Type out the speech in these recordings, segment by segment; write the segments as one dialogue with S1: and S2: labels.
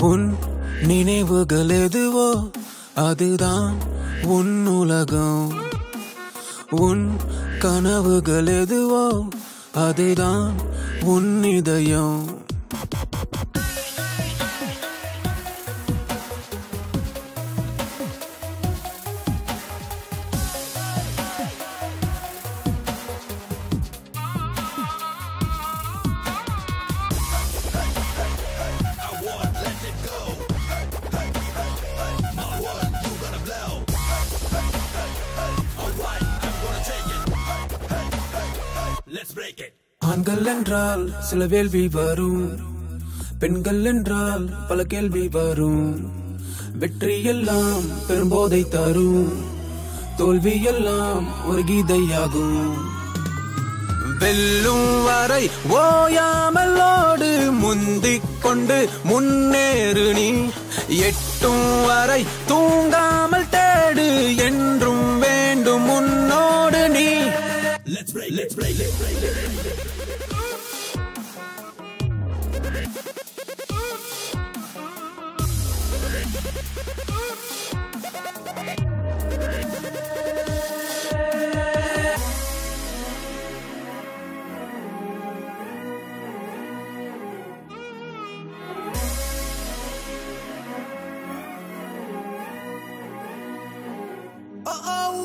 S1: உன் நினைவுகள் எதுவோ அதுதான் உன் உலகம். உன் கனவுகள் எதுவோ அதுதான் உன் இதயம். ஆண்கள் என்றால் சில வேள்வி வரும். பெண்கள் என்றால் பல கேள்வி வரும். வெற்றி எல்லாம் பெரும்போதை தரும். தோல்வி எல்லாம் ஒரு கீதையாகும். வெல்லும் வரை ஓயாமல் ஓடு. முந்திக் கொண்டு முன்னேறு நீ. எட்டும் வரை தூங்காமல் it, play it, play Oh, oh.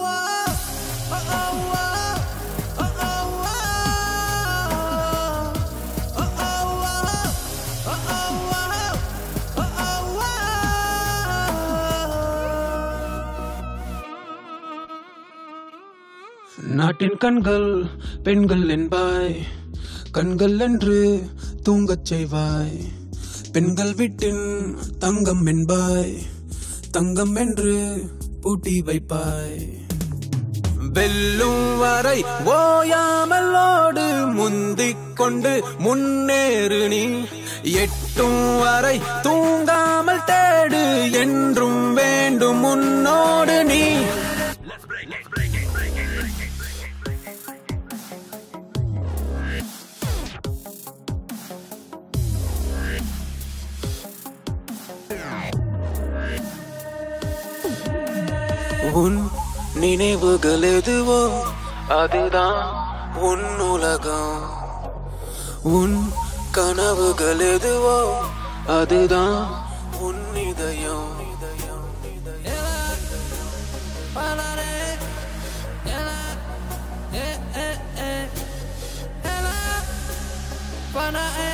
S1: நாட்டின் கண்கள் பெண்கள் என்பாய். கண்கள் என்று தூங்கச் செய்வாய். பெண்கள் வீட்டின் தங்கம் என்பாய். தங்கம் என்று பூட்டி வைப்பாய். வெல்லும் வரை ஓயாமலோடு முந்திக் கொண்டு முன்னேறு நீ. எட்டும் வரை தூங்காமல் தேடு என்றும் வேண்டும் முன்னோடு நீ. உன் நினைவுகள் எதுவோ அதுதான் உன் உலகம் உன் கனவுகள் எதுவோ அதுதான் உன் இதயம்
S2: Pana